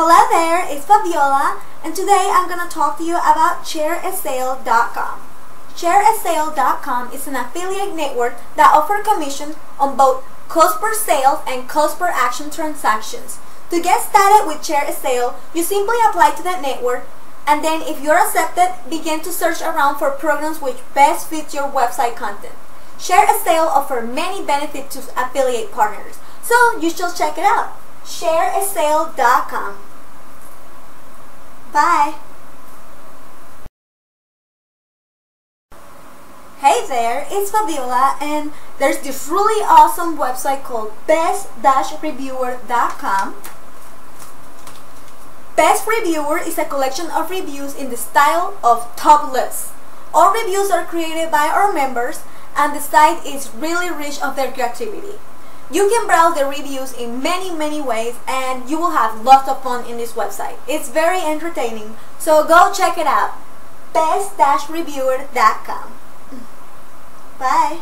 Hello there, it's Fabiola, and today I'm going to talk to you about ShareASale.com. ShareASale.com is an affiliate network that offers commission on both cost per sale and cost per action transactions. To get started with ShareASale, you simply apply to that network and then if you're accepted, begin to search around for programs which best fit your website content. ShareASale offers many benefits to affiliate partners, so you should check it out. ShareASale.com. Bye. Hey there, it's Fabiola and there's this really awesome website called best-reviewer.com Best Reviewer is a collection of reviews in the style of top lists. All reviews are created by our members and the site is really rich of their creativity. You can browse the reviews in many many ways and you will have lots of fun in this website. It's very entertaining, so go check it out. best-reviewer.com Bye!